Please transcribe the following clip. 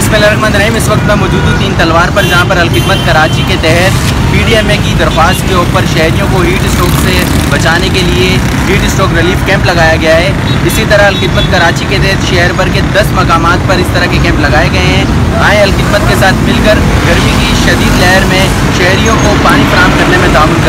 बिस्मिल्लाहिर्रहमानिर्रहीम। इस वक्त मैं मौजूद हूँ तीन तलवार पर, जहाँ पर अलखिदमत कराची के तहत पी डी एम ए की दरख्वास्त के ऊपर शहरीों को हीट स्ट्रोक से बचाने के लिए हीट स्ट्रोक रिलीफ कैंप लगाया गया है। इसी तरह अलखिदमत कराची के तहत शहर भर के दस मकाम पर इस तरह के कैंप लगाए गए हैं। आए अलखिदमत के साथ मिलकर गर्मी की शदीद लहर में शहरीों को पानी फराम करने में ताउन